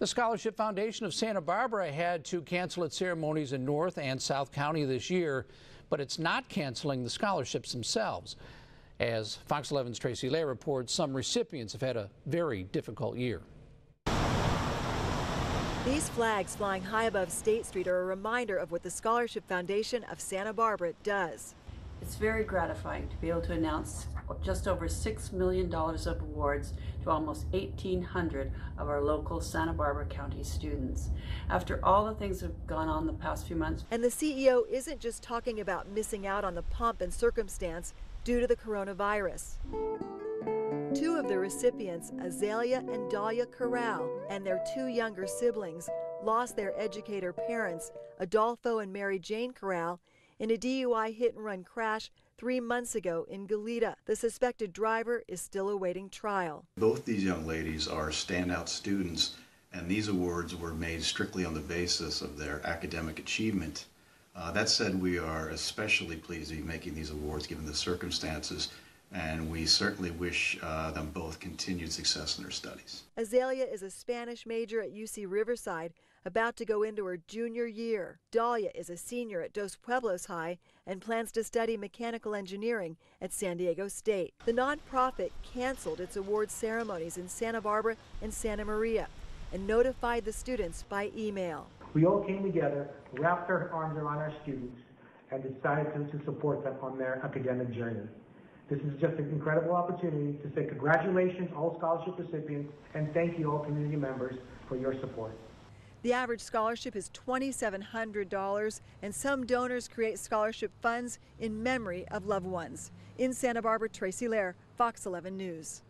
The Scholarship Foundation of Santa Barbara had to cancel its ceremonies in North and South County this year, but it's not canceling the scholarships themselves. As Fox 11's Tracy Lehr reports, some recipients have had a very difficult year. These flags flying high above State Street are a reminder of what the Scholarship Foundation of Santa Barbara does. It's very gratifying to be able to announce just over $6 million of awards to almost 1,800 of our local Santa Barbara County students. After all the things that have gone on the past few months, And the CEO isn't just talking about missing out on the pomp and circumstance due to the coronavirus. Two of the recipients, Azalea and Dahlia Corral, and their two younger siblings, lost their educator parents, Adolfo and Mary Jane Corral, in a DUI hit and run crash three months ago in Goleta. The suspected driver is still awaiting trial. Both these young ladies are standout students, and these awards were made strictly on the basis of their academic achievement. Uh, that said, we are especially pleased to be making these awards given the circumstances, and we certainly wish uh, them both continued success in their studies. Azalea is a Spanish major at UC Riverside, about to go into her junior year. Dahlia is a senior at Dos Pueblos High and plans to study mechanical engineering at San Diego State. The nonprofit canceled its award ceremonies in Santa Barbara and Santa Maria and notified the students by email. We all came together, wrapped our arms around our students, and decided to, to support them on their academic journey. This is just an incredible opportunity to say congratulations, all scholarship recipients, and thank you, all community members, for your support. The average scholarship is $2,700, and some donors create scholarship funds in memory of loved ones. In Santa Barbara, Tracy Lehr, Fox 11 News.